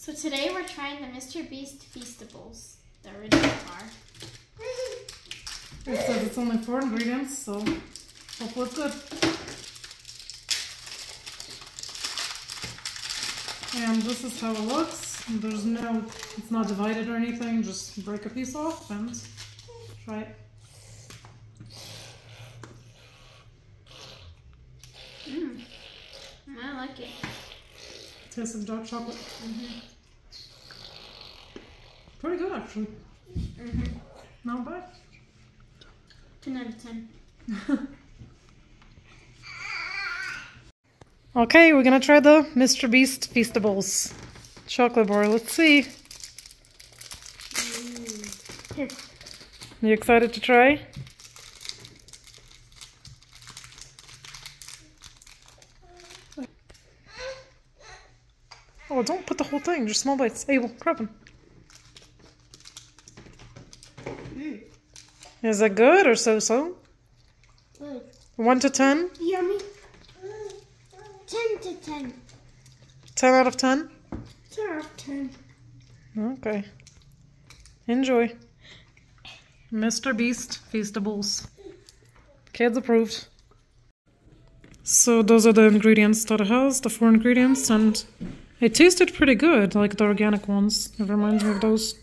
So today we're trying the Mr. Beast Feastables, the original bar. It says it's only four ingredients, so hopefully it's good. And this is how it looks. There's no, it's not divided or anything. Just break a piece off and try it. Mm. I like it. Taste of dark chocolate. Pretty good actually. Mm-hmm. Not bad. 10 out of 10. Okay, we're gonna try the Mr. Beast Feastables chocolate bar. Let's see. You excited to try? Oh, don't put the whole thing, just small bites. Abel, grab them. Is it good or so-so? Good. One to ten? Yummy. 10 to 10. Ten out of ten? 10 out of 10. Okay. Enjoy. Mr. Beast Feastables. Kids approved. So those are the ingredients that it has, the four ingredients, and it tasted pretty good, like the organic ones. It reminds me of those.